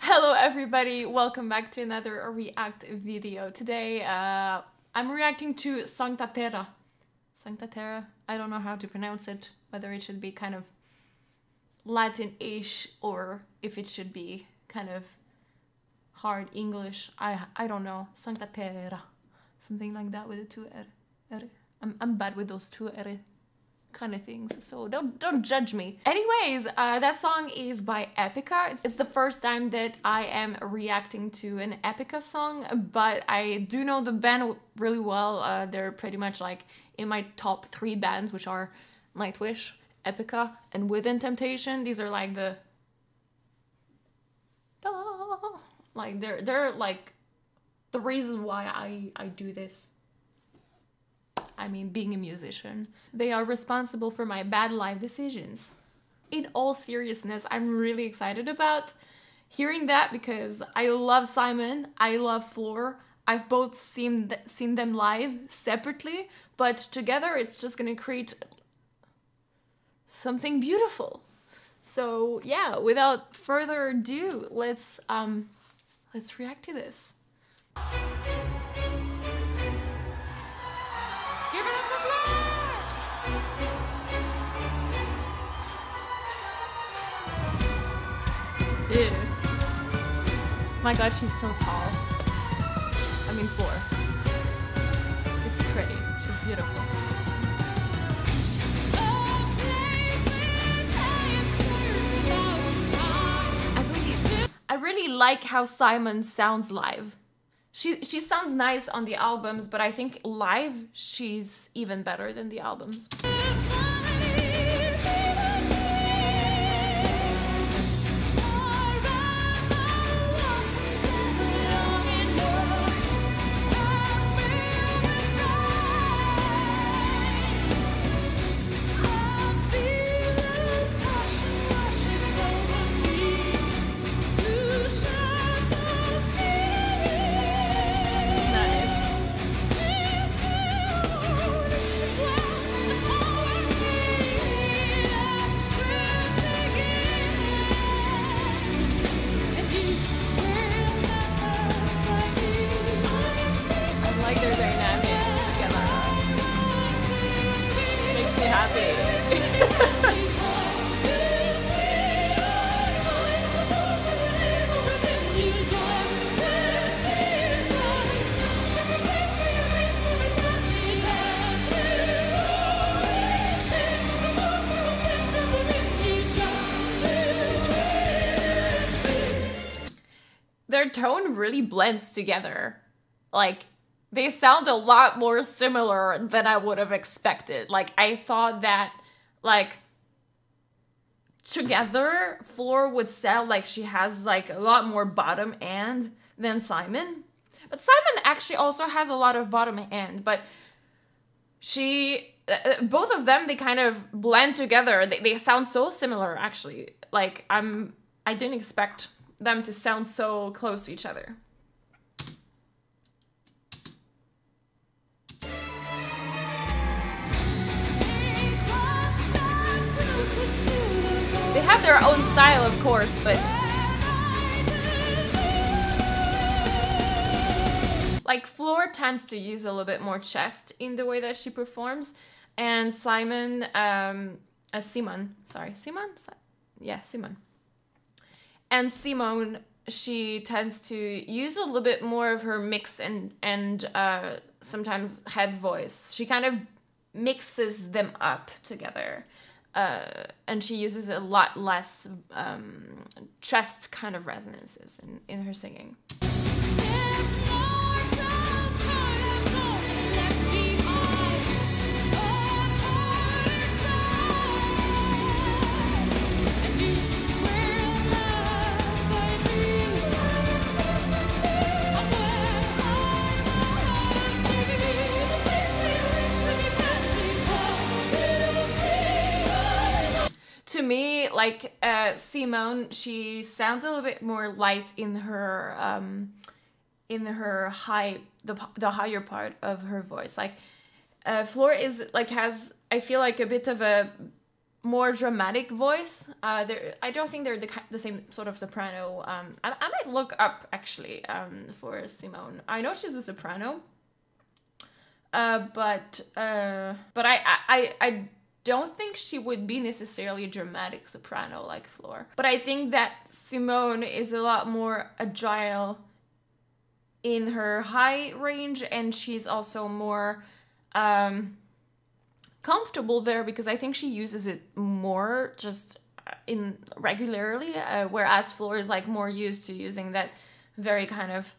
Hello everybody, welcome back to another React video. Today uh, I'm reacting to Sancta Terra. Sancta Terra, I don't know how to pronounce it, whether it should be kind of Latin-ish or if it should be kind of hard English. I I don't know. Sancta Terra. Something like that with the two R. R. I'm, I'm bad with those two R kind of things. So don't don't judge me. Anyways uh, that song is by epica. It's, the first time that i am reacting to an epica song but i do know the band really well. Uh, they're pretty much like in my top three bands which are nightwish epica and within temptation. These are like the like they're they're like the reason why i i do this I mean, being a musician. They are responsible for my bad life decisions. In all seriousness, I'm really excited about hearing that because I love Simon, I love Floor. I've both seen th seen them live separately, but together it's just gonna create something beautiful. So yeah, without further ado, let's um let's react to this. Oh my god, she's so tall. I mean, Floor. She's pretty. She's beautiful. I really, I really like how Simon sounds live. She she sounds nice on the albums, but I think live she's even better than the albums. Their tone really blends together. Like, they sound a lot more similar than I would have expected. Like I thought that like together Floor would sound like she has like a lot more bottom end than Simon. But Simon actually also has a lot of bottom end, but she uh, uh, both of them they kind of blend together. They they sound so similar actually. Like I'm I didn't expect them to sound so close to each other. They have their own style, of course, but... Like, Floor tends to use a little bit more chest in the way that she performs, and Simon, um, uh, Simon, sorry, Simon? Yeah, Simon. And Simone, she tends to use a little bit more of her mix and, and uh, sometimes head voice. She kind of mixes them up together uh, and she uses a lot less um, chest kind of resonances in, in her singing. Like uh, Simone, she sounds a little bit more light in her um, in her high the the higher part of her voice. Like uh, Floor is like has I feel like a bit of a more dramatic voice. Uh, there, I don't think they're the, the same sort of soprano. Um, I, I might look up actually um, for Simone. I know she's a soprano, uh, but uh, but I, I I don't think she would be necessarily a dramatic soprano like Floor. But I think that Simone is a lot more agile in her high range, and she's also more. Um, comfortable there because I think she uses it more just uh, in regularly, uh, whereas Floor is like more used to using that very kind of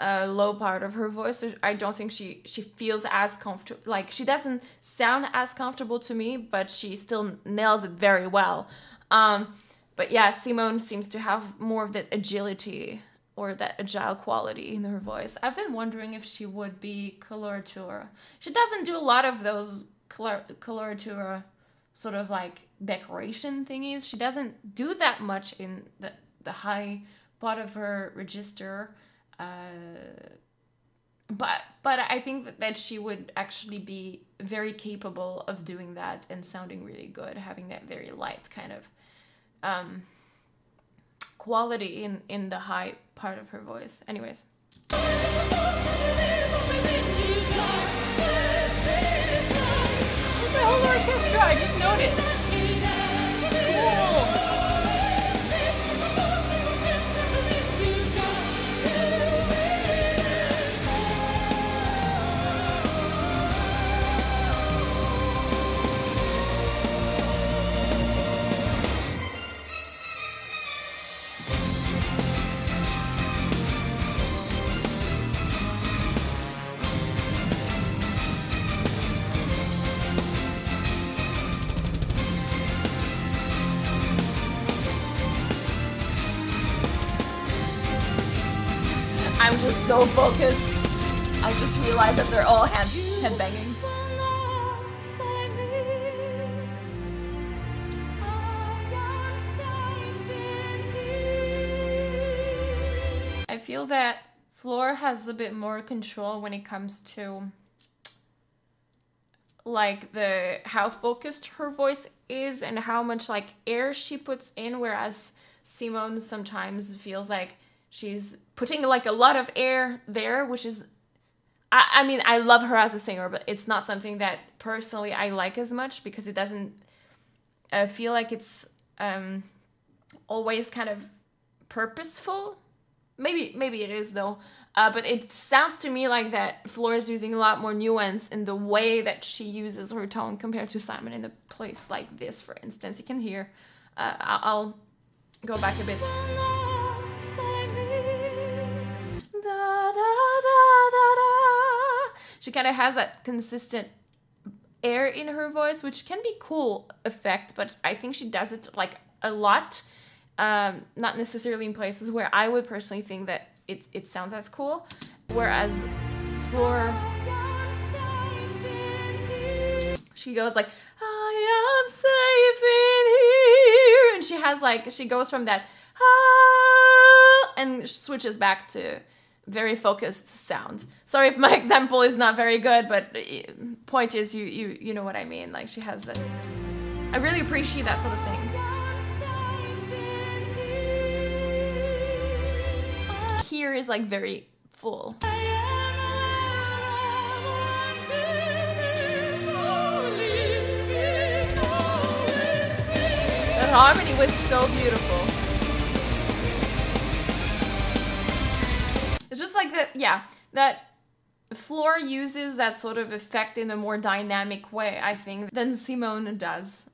uh, low part of her voice. I don't think she she feels as comfortable. Like she doesn't sound as comfortable to me, but she still nails it very well. Um, but yeah, Simone seems to have more of that agility or that agile quality in her voice. I've been wondering if she would be coloratura. She doesn't do a lot of those color coloratura sort of like decoration thingies. She doesn't do that much in the the high part of her register. Uh, but but I think that she would actually be very capable of doing that and sounding really good, having that very light kind of um, quality in in the high part of her voice. Anyways. whole orchestra, I just noticed. So focused. I just realized that they're all head, head banging. I feel that Floor has a bit more control when it comes to like the how focused her voice is and how much like air she puts in whereas Simone sometimes feels like she's putting like a lot of air there, which is I, I mean, I love her as a singer, but it's not something that personally I like as much because it doesn't uh, feel like it's um, always kind of purposeful. Maybe maybe it is though. Uh, but it sounds to me like that Floor is using a lot more nuance in the way that she uses her tone compared to Simon in a place like this, for instance. You can hear. Uh, I'll go back a bit. She kind of has that consistent air in her voice, which can be cool effect, but I think she does it like a lot. Um, not necessarily in places where I would personally think that it, it sounds as cool. Whereas Floor, she goes like, I am safe in here. And she has like, she goes from that, ah, and switches back to very focused sound. Sorry if my example is not very good, but uh, point is you you you know what I mean. Like she has a I really appreciate that sort of thing. Here is like very full. The harmony was so beautiful. Like that, yeah, that Floor uses that sort of effect in a more dynamic way, I think, than Simone does.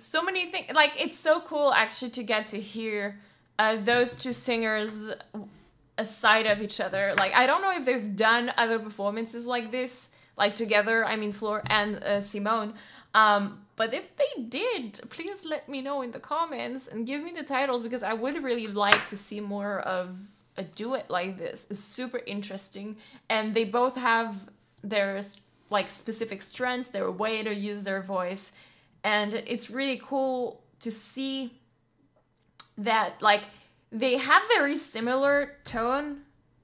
So many things like it's so cool actually to get to hear uh, those two singers aside of each other. Like i don't know if they've done other performances like this like together i mean Floor and uh, simone um, but if they did please let me know in the comments and give me the titles because i would really like to see more of a duet like this. It's super interesting and they both have their like specific strengths their way to use their voice and it's really cool to see that like they have very similar tone.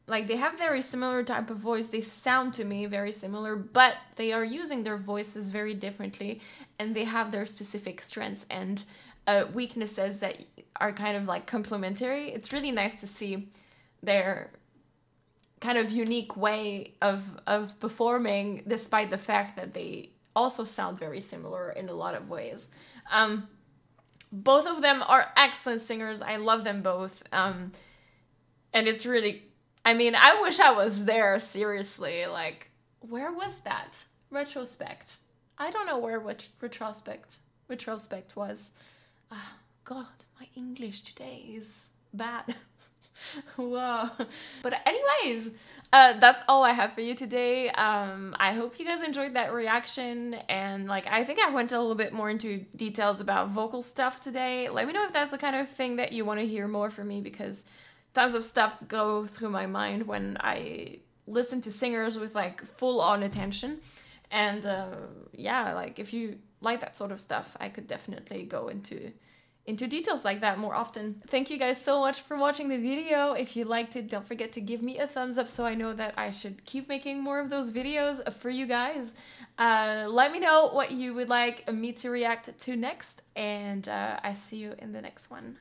Like they have very similar type of voice. They sound to me very similar but they are using their voices very differently. And they have their specific strengths and uh, weaknesses that are kind of like complementary. It's really nice to see their kind of unique way of of performing despite the fact that they also sound very similar in a lot of ways. Um, both of them are excellent singers. I love them both. Um, and it's really i mean i wish i was there seriously. Like where was that? Retrospect. I don't know where which retrospect retrospect was. Ah god my english today is bad Whoa. But anyways, uh, that's all I have for you today. Um, I hope you guys enjoyed that reaction. And like, I think I went a little bit more into details about vocal stuff today. Let me know if that's the kind of thing that you want to hear more from me because tons of stuff go through my mind when I listen to singers with like full on attention. And uh, yeah, like if you like that sort of stuff, I could definitely go into into details like that more often. Thank you guys so much for watching the video. If you liked it, don't forget to give me a thumbs up so I know that I should keep making more of those videos for you guys. Uh, let me know what you would like me to react to next, and uh, I see you in the next one.